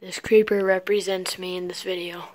This creeper represents me in this video.